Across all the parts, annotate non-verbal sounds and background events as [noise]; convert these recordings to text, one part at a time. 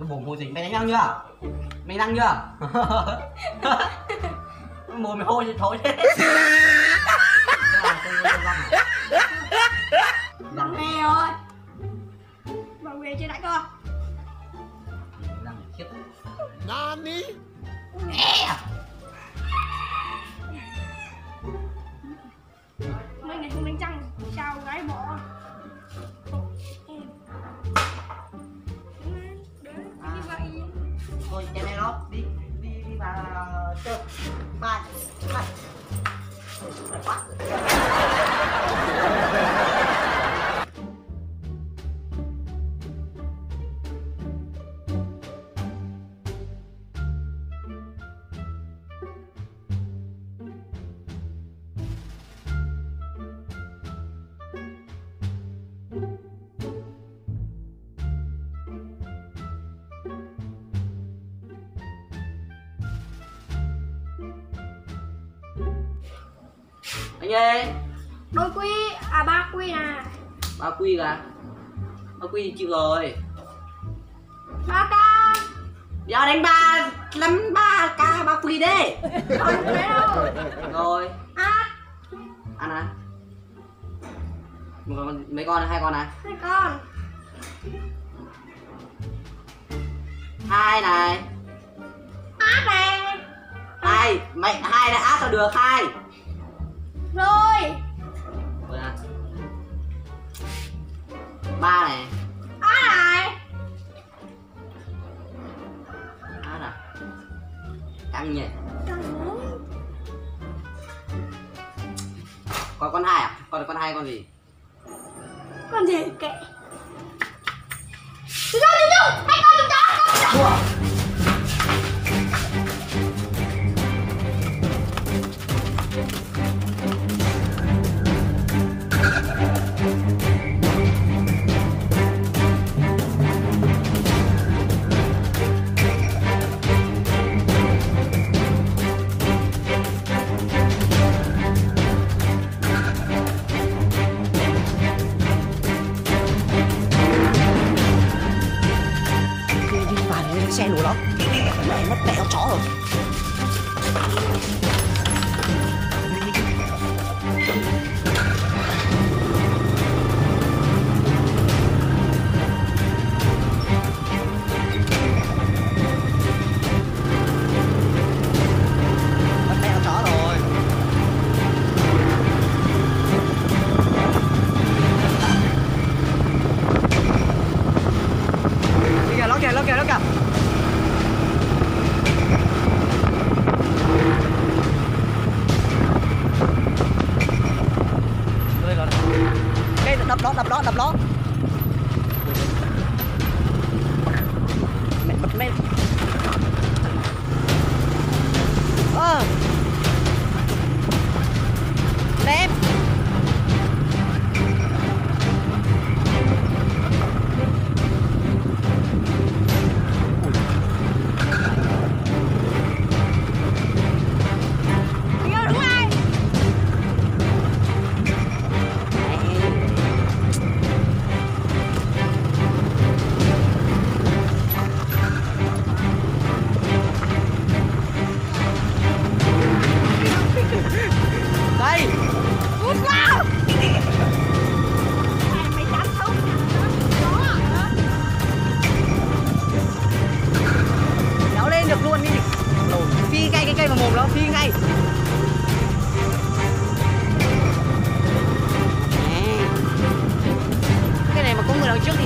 cái bồ môi dính mày đánh răng chưa? Mày răng chưa? [laughs] Môi mày hôi thì [laughs] thôi thế. Vào nghề rồi vào nghề chưa đại cơ răng khiếp. Nani? mấy ơi đôi quy à ba quy nè ba quy cả ba quy thì chịu rồi. Ba ca. Giờ đánh ba lắm ba ca ba quy đi. Đâu. Rồi. À. Ăn à. Một con- mấy con này hai con này hai con. Hai này. Át nè hai mày hai này áp sao được hai rồi. Ba. Này. Át này. Áp à căng nhỉ? Còn con hai à? Còn con hai con gì? Con gì kệ. Chú chú chú chú hai con chúng ta đi mẹ mất mẹ một lon xi ngay cái này mà có người đằng trước thì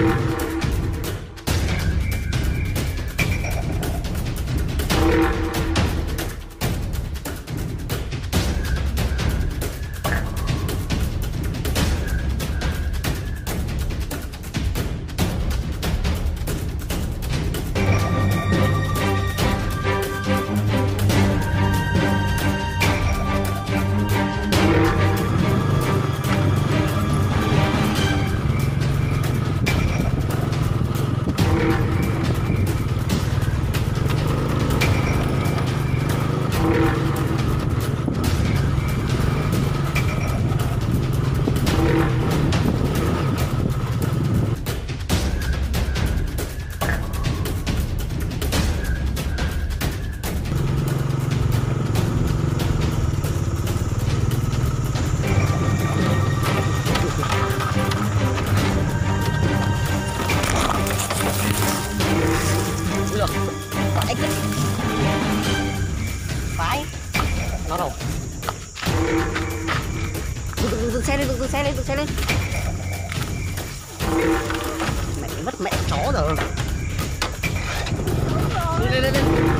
Thank nó đâu? Dừng, dừng, dừng xe lên dừng, dừng xe lên dừng xe lên. Mẹ mất mẹ chó rồi. Lên lên lên, lên.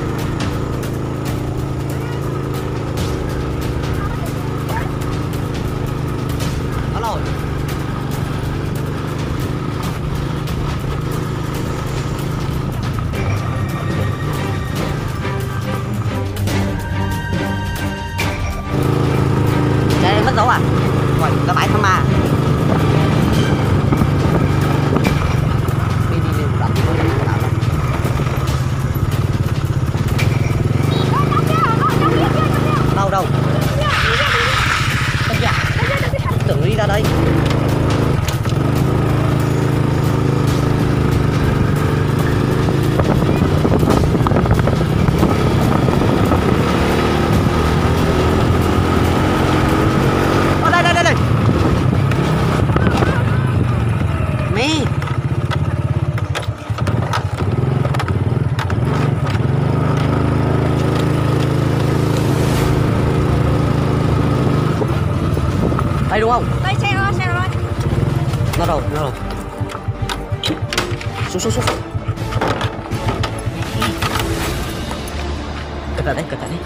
Xuống xuống xuống Cẩn thận đấy, cẩn thận đấy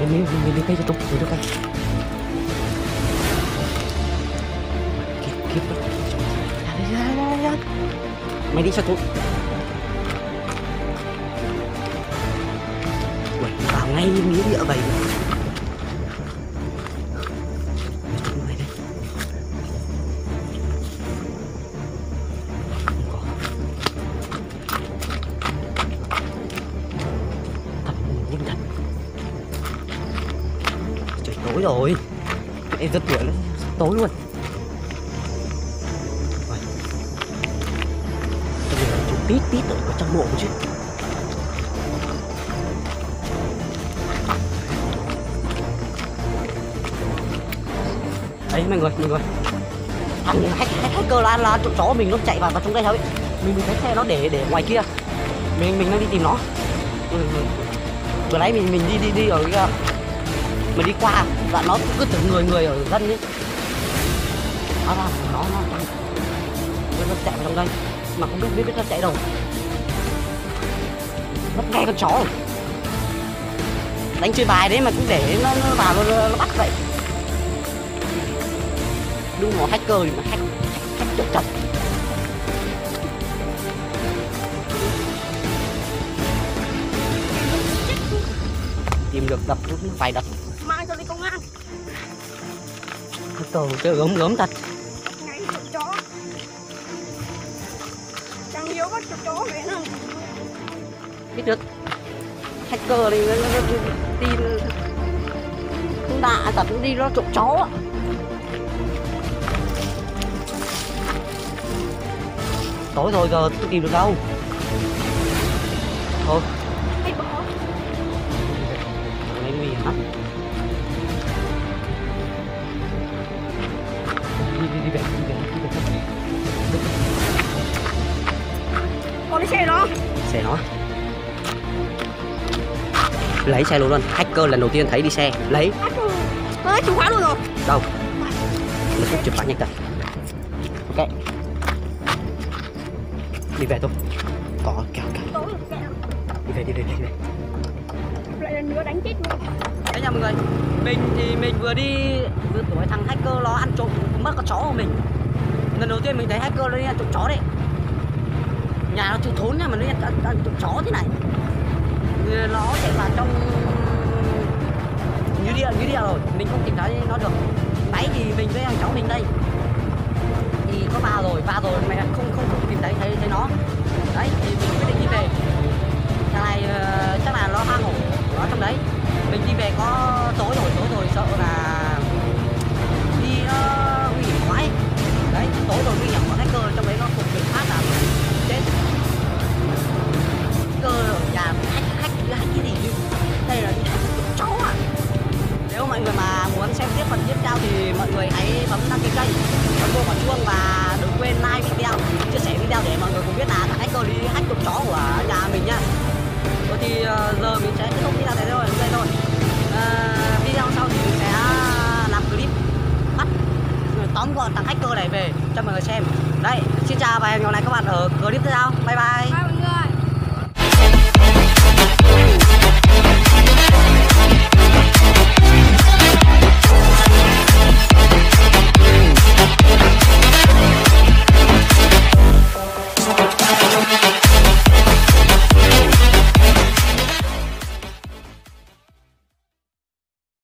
Mình mình mình đi cây cho Tùng, mình cho cây Kịp, kịp Mày đi cho tôi quẩy vào ngay nghĩa địa vậy rồi rồi. Em rất tuổi lắm. Tối luôn. Chúng tít tít ở trong mộ chứ? Đấy mọi người, mọi người. Thằng hack, hack, hacker là, là chỗ chó mình nó chạy vào, vào trong đây thôi Mình, mình thấy xe nó để để ngoài kia. Mình mình đang đi tìm nó. Ừ. Vừa nãy mình mình đi đi đi ở cái mà đi qua và nó cứ tưởng người người ở dân ấy. Nó ra nó nó nó, nó chạy vào trong đây mà không biết biết biết nó chạy đâu. Mất ngay con chó rồi. Đánh chơi bài đấy mà cũng để nó, nó vào nó, nó bắt vậy. Đúng một hacker thì mà hack hack, hack chật tìm được đập phải đập có chuột chó. Vậy nào biết được hacker thì tin. Đạ thật đi nó trộm chó. Á. tối rồi giờ tôi tìm được đâu? Thôi. Hay bỏ Ở đây nguy hiểm lắm đi về đi về đi về còn cái xe đó. Xe nó lấy xe luôn luôn. Hacker lần đầu tiên thấy đi xe. Lấy. Ơi chú khóa luôn rồi. Đâu? Tức chụp ảnh nhanh tay ok. Đi về thôi. Có kéo kéo đi về đi về đi về. Lại lần nữa đánh chết luôn Đấy nha mọi người. Mình thì mình vừa đi vừa đuổi thằng hacker nó ăn trộm mất con chó của mình. Lần đầu tiên mình thấy hacker nó đi ăn trộm chó đấy. Nhà nó chịu thốn nha mà nó đi ăn, ăn, ăn trộm chó thế này. Nó chạy vào trong như địa như địa rồi. Mình không tìm thấy nó được. Nãy thì mình với thằng cháu mình đây. Thì có va rồi, va rồi mẹ không không không tìm thấy thấy, thấy nó. Nếu mọi người mà muốn xem tiếp phần tiếp theo thì mọi người hãy bấm đăng ký kênh bấm vô quả chuông và đừng quên like video chia sẻ video để mọi người cùng biết là thằng hacker đi hack cục chó của nhà mình nha. Rồi thì ờ, giờ mình sẽ kết thúc video này thôi, đây thôi. à, video sau thì mình sẽ ờ, làm clip bắt tóm gọn thằng video này về cho mọi người xem đây, xin chào và hẹn gặp lại các bạn ở clip tiếp theo